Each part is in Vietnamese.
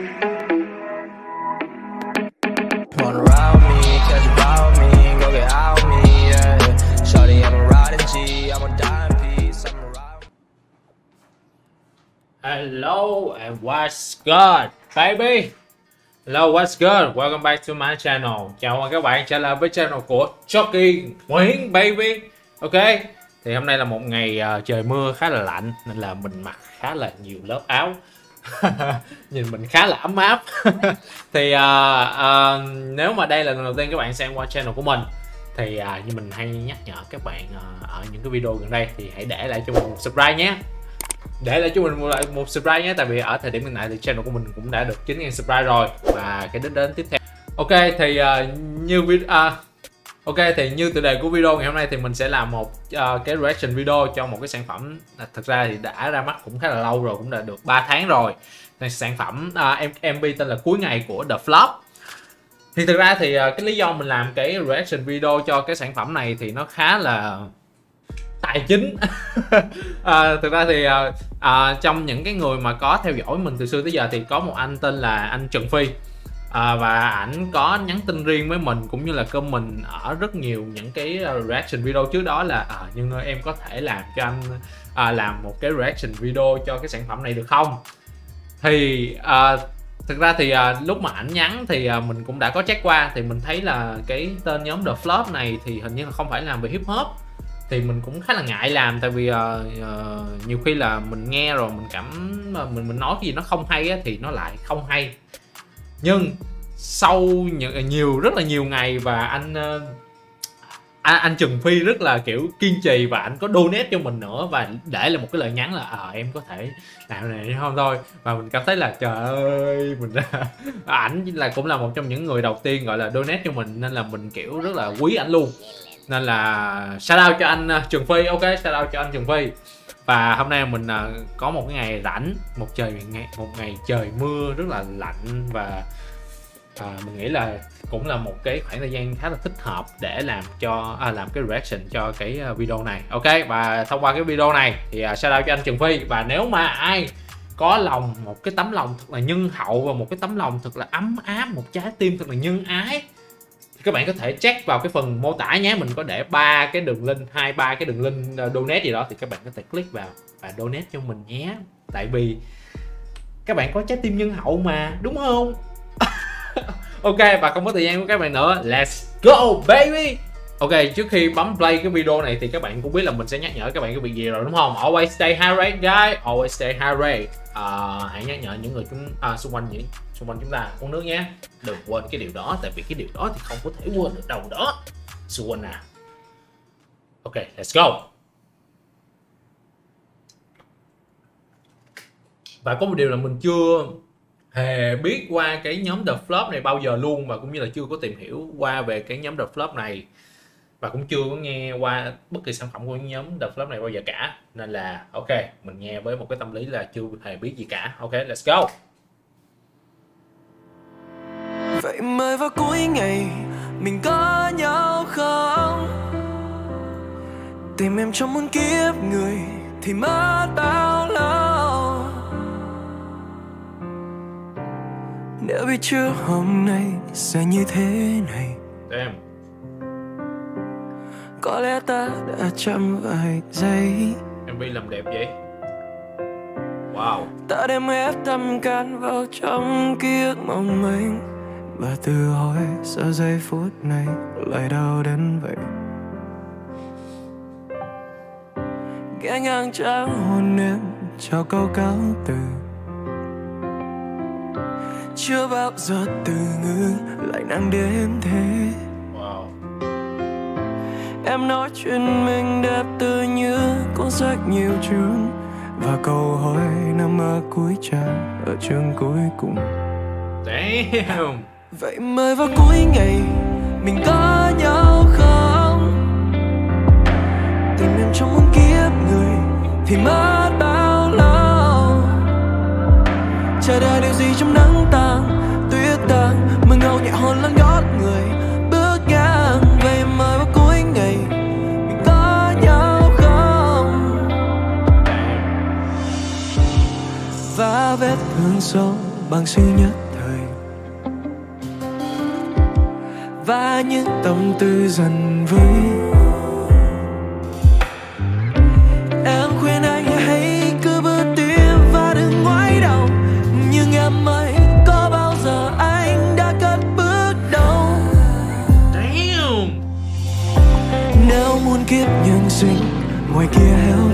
Hello and what's good baby? Hello what's good? Welcome back to my channel. Chào mừng các bạn trở lại với channel của Chucky Nguyễn baby. Ok Thì hôm nay là một ngày uh, trời mưa khá là lạnh Nên là mình mặc khá là nhiều lớp áo. Nhìn mình khá là ấm áp. Thì uh, uh, nếu mà đây là lần đầu tiên các bạn xem qua channel của mình Thì uh, như mình hay nhắc nhở các bạn uh, ở những cái video gần đây Thì hãy để lại cho mình một subscribe nhé. Để lại cho mình một, một subscribe nhé tại vì ở thời điểm hiện tại thì channel của mình cũng đã được 9.000 subscribe rồi và cái đến đến tiếp theo. Ok thì uh, như video uh, ok thì như tựa đề của video ngày hôm nay thì mình sẽ làm một uh, cái reaction video cho một cái sản phẩm. À, thật ra thì đã ra mắt cũng khá là lâu rồi cũng đã được 3 tháng rồi. Thì sản phẩm uh, MB tên là cuối ngày của The Flop. Thì thực ra thì uh, cái lý do mình làm cái reaction video cho cái sản phẩm này thì nó khá là tài chính. À, thực ra thì à, à, trong những cái người mà có theo dõi mình từ xưa tới giờ thì có một anh tên là anh Trần Phi à, và ảnh có nhắn tin riêng với mình cũng như là comment ở rất nhiều những cái ờ, reaction video trước đó là à, nhưng em có thể làm cho anh à, làm một cái reaction video cho cái sản phẩm này được không? Thì à, thực ra thì à, lúc mà ảnh nhắn thì à, mình cũng đã có check qua thì mình thấy là cái tên nhóm The Flop này thì hình như là không phải làm về hip hop. Thì mình cũng khá là ngại làm tại vì uh, uh, nhiều khi là mình nghe rồi mình cảm mình mình nói cái gì nó không hay á, thì nó lại không hay nhưng sau nhiều, nhiều rất là nhiều ngày và anh À, anh, Trần Phi rất là kiểu kiên trì và anh có donate cho mình nữa và để là một cái lời nhắn là à, em có thể làm này không thôi. Và mình cảm thấy là trời ơi mình à, ảnh là cũng là một trong những người đầu tiên gọi là donate cho mình nên là mình kiểu rất là quý ảnh luôn. Nên là shout out cho anh ờ, Trần Trường Phi ok? Shout out cho anh Trường Phi và hôm nay mình à, có một cái ngày rảnh một trời ngày một ngày trời mưa rất là lạnh và à, mình nghĩ là cũng là một cái khoảng thời gian khá là thích hợp để làm cho à, làm cái reaction cho cái à, video này. Ok và thông qua cái video này thì uh, shout out cho anh Trường Phi. Và nếu mà ai có lòng một cái tấm lòng thật là nhân hậu và một cái tấm lòng thật là ấm áp một trái tim thật là nhân ái thì các bạn có thể check vào cái phần mô tả nhé. Mình có để ba cái đường link hai ba cái đường link ờ, donate gì đó. Thì các bạn có thể click vào và donate cho mình nhé. Tại vì các bạn có trái tim nhân hậu mà đúng không? Ok và không có thời gian của các bạn nữa. Let's go baby! Ok, trước khi bấm play cái video này thì các bạn cũng biết là mình sẽ nhắc nhở các bạn cái việc gì rồi đúng không? Always stay hydrated guys, always stay hydrated. Uh, ờ, hãy nhắc nhở những người chúng uh, à, xung quanh những xung quanh chúng ta uống nước nhé. Đừng quên cái điều đó, tại vì cái điều đó thì không có thể quên được đâu đó. sự quên nào. Ok, let's go. Và có một điều là mình chưa hề biết qua cái nhóm The Flop này bao giờ luôn và cũng như là chưa có tìm hiểu qua về cái nhóm The Flop này và cũng chưa có nghe qua bất kỳ sản phẩm của nhóm The Flop này bao giờ cả nên là ok mình nghe với một cái tâm lý là chưa hề biết gì cả ok let's go Vậy mới vào cuối ngày mình có nhau không? Tìm em trong muôn kiếp người thì mất bao lâu? Nếu biết chưa hôm nay sẽ như thế này Damn. Có lẽ ta đã chậm vài giây. MV làm đẹp vậy? Wow. Ta đem hết tâm can vào trong ký ức mong Và tự hỏi sao giây phút này lại đau đến vậy. Ghé ngang trắng hôn em cho câu cáo từ. Chưa bao giờ từ ngữ lại nặng đến thế. Wow. Em nói chuyện mình đẹp tựa như cuốn sách nhiều chương Và câu hỏi nằm ở cuối trang ở chương cuối cùng. Damn Vậy mới vào cuối ngày mình có nhau không? Tìm em trong muôn kiếp người thì mất bao lâu? Chờ đợi điều gì trong nắng tàn, tuyết tàn Mưa ngâu nhẹ hôn lên gót người bước ngang. Vậy mới vào cuối ngày mình có nhau không? Và vết thương sâu bằng sự nhất. Những tâm tư dần vơi em khuyên anh hãy cứ bước tiếp và đừng ngoái đầu. Nhưng em ơi có bao giờ anh đã cất bước đâu? Damn. Nếu muốn kiếp nhân sinh ngoài kia héo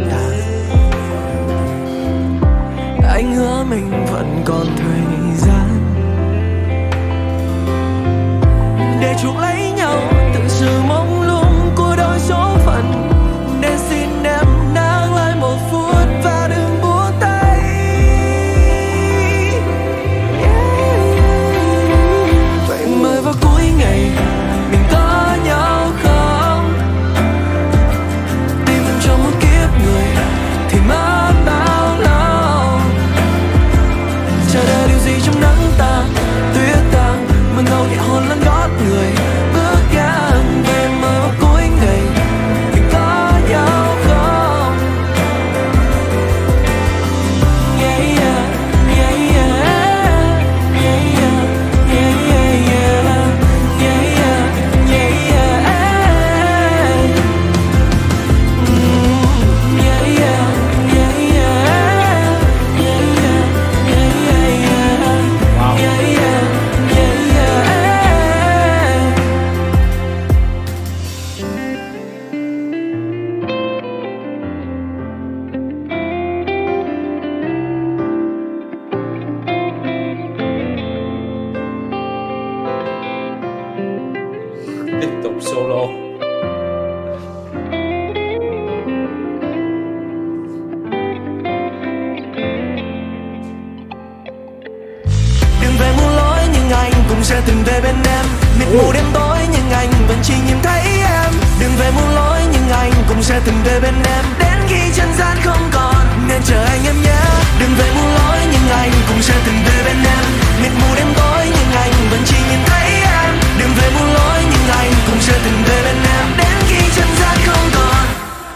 sẽ từng về bên em. Mịt mù đêm tối nhưng anh vẫn chỉ nhìn thấy em. Đừng về muôn lối nhưng anh cũng sẽ từng về bên em. Đến khi chân gian không còn nên chờ anh em nhé. Đừng về muôn lối nhưng anh cũng sẽ từng về bên em. Mịt mù đêm tối nhưng anh vẫn chỉ nhìn thấy em. Đừng về muôn lối nhưng anh cũng sẽ từng về bên em. Đến khi chân gian không còn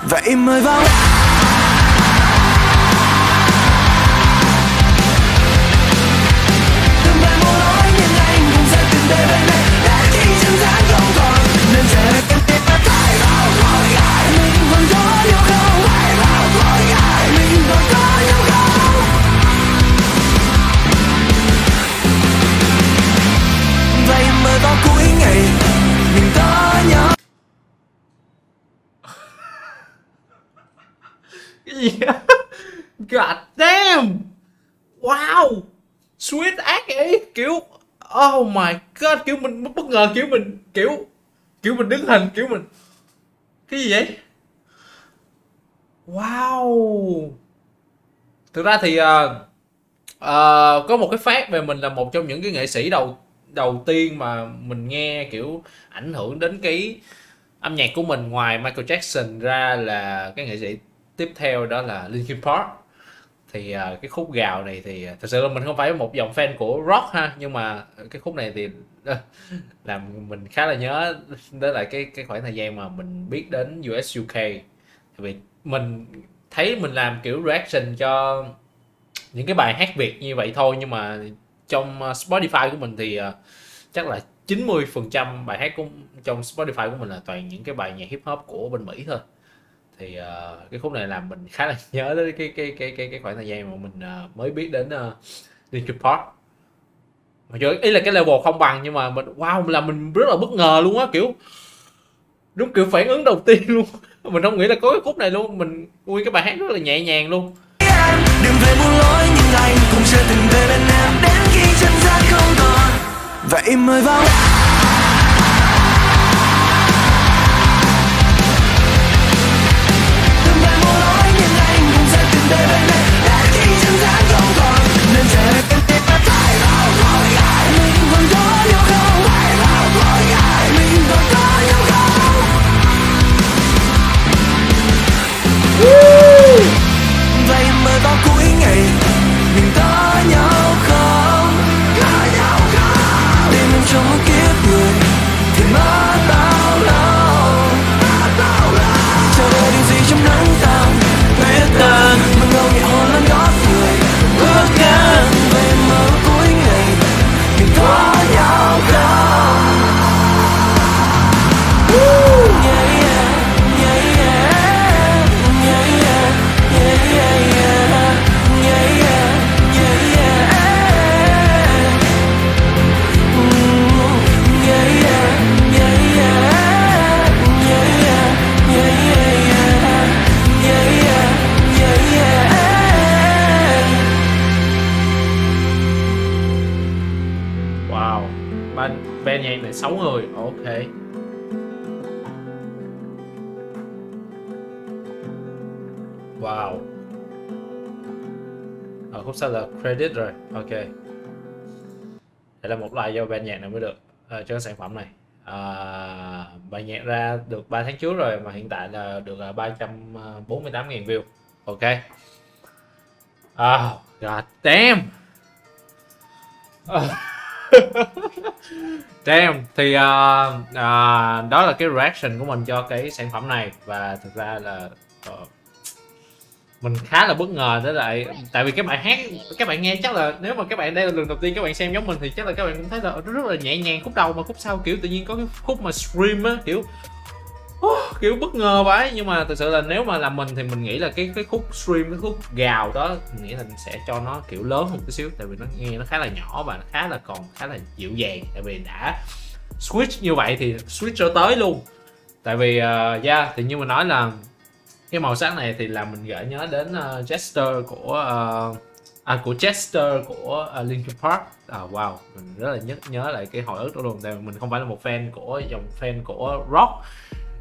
Vậy mời vào Cái gì God damn. Wow. Sweet ác ấy Kiểu Oh my god Kiểu mình bất ngờ kiểu mình Kiểu Kiểu mình đứng hình kiểu mình Cái gì vậy? Wow. Thực ra thì uh, uh, Có một cái phát về mình là một trong những cái nghệ sĩ đầu đầu tiên mà mình nghe kiểu ảnh hưởng đến cái âm nhạc của mình. Ngoài Michael Jackson ra là cái nghệ sĩ tiếp theo đó là Linkin Park. Thì uh, cái khúc gào này thì à, thật sự là mình không phải một dòng fan của rock ha nhưng mà cái khúc này thì à, làm mình khá là nhớ đó là cái cái khoảng thời gian mà mình biết đến US UK Tại vì mình thấy mình làm kiểu reaction cho những cái bài hát Việt như vậy thôi nhưng mà trong Spotify của mình thì chắc là 90% bài hát của trong Spotify của mình là toàn những cái bài nhạc hip hop của bên Mỹ thôi thì uh, cái khúc này làm mình khá là nhớ đến cái cái cái cái cái khoảng thời gian mà mình uh, mới biết đến uh, Linkin Park. Mà chứ ý là cái level không bằng nhưng mà mình wow là mình rất là bất ngờ luôn á kiểu đúng kiểu phản ứng đầu tiên luôn. Mình không nghĩ là có cái khúc này luôn mình nguyên cái bài hát rất là nhẹ nhàng luôn. Đừng về muôn lối nhưng anh cũng sẽ từng về bên em đến khi chân gian không còn. Vậy mời vào wow. Ờ, Ở khúc sau là credit rồi. Ok. Đây là một like do ban nhạc này mới được uh, cho sản phẩm này. Ờ, uh, bài nhạc ra được 3 tháng trước rồi mà hiện tại là được uh, 348.000 view. Ok. Oh god damn. Damn thì uh, uh, đó là cái reaction của mình cho cái sản phẩm này và thực ra là uh, mình khá là bất ngờ đấy lại tại vì các bạn hát các bạn nghe chắc là nếu mà các bạn đây là lần đầu tiên các bạn xem giống mình thì chắc là các bạn cũng thấy là rất là nhẹ nhàng khúc đầu mà khúc sau kiểu tự nhiên có cái khúc mà scream á kiểu oh, kiểu bất ngờ vậy. Nhưng mà thực sự là nếu mà là mình thì mình nghĩ là cái cái khúc stream cái khúc gào đó mình nghĩ là mình sẽ cho nó kiểu lớn một tí xíu tại vì nó nghe nó khá là nhỏ và nó khá là còn khá là dịu dàng. Tại vì đã switch như vậy thì switch cho tới luôn. Tại vì uh, yeah thì như mình nói là cái màu sắc này thì làm mình gợi nhớ đến uh, Chester của uh, à, của Chester của uh, Linkin Park. À, wow mình rất là nhớ nhớ lại cái hồi ức đó luôn. Tại mình không phải là một fan của dòng fan của rock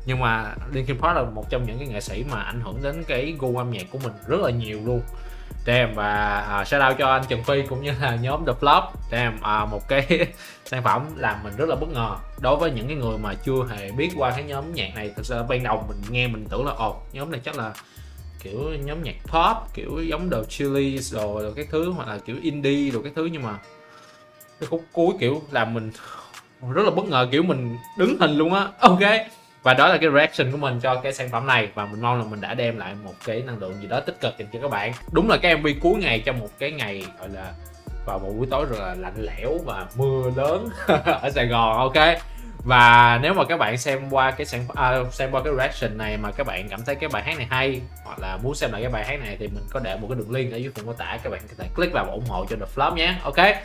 nhưng mà Linkin Park là một trong những cái nghệ sĩ mà ảnh hưởng đến cái gu âm nhạc của mình rất là nhiều luôn. Damn và uh, shout out cho anh Trần Phi cũng như là nhóm The Flop Damn uh, một cái sản phẩm làm mình rất là bất ngờ. Đối với những cái người mà chưa hề biết qua cái nhóm nhạc này thực sự ban đầu mình nghe mình tưởng là ồ nhóm này chắc là kiểu nhóm nhạc pop kiểu giống The Chili rồi, đồ cái thứ hoặc là kiểu indie rồi cái thứ nhưng mà cái khúc cuối kiểu làm mình rất là bất ngờ kiểu mình đứng hình luôn á. Ok và đó là cái reaction của mình cho cái sản phẩm này. Và mình mong là mình đã đem lại một cái năng lượng gì đó tích cực dành cho các bạn. Đúng là cái mv cuối ngày trong một cái ngày gọi là vào một buổi tối rất là lạnh lẽo và mưa lớn ở sài gòn ok? Và nếu mà các bạn xem qua cái sản à, xem qua cái reaction này mà các bạn cảm thấy cái bài hát này hay hoặc là muốn xem lại cái bài hát này thì mình có để một cái đường link ở dưới phần mô tả. Các bạn có thể click vào và ủng hộ cho The Flop nhé ok?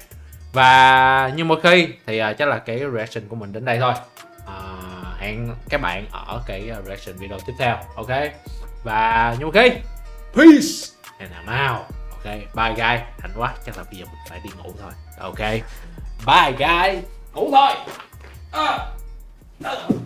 Và như một khi thì uh, chắc là cái reaction của mình đến đây thôi hẹn các bạn ở cái reaction video tiếp theo ok? Và như một khi peace. and I'm out ok? Bye guys. Thành quá chắc là bây giờ mình phải đi ngủ thôi ok? Bye guys. Ngủ thôi. À.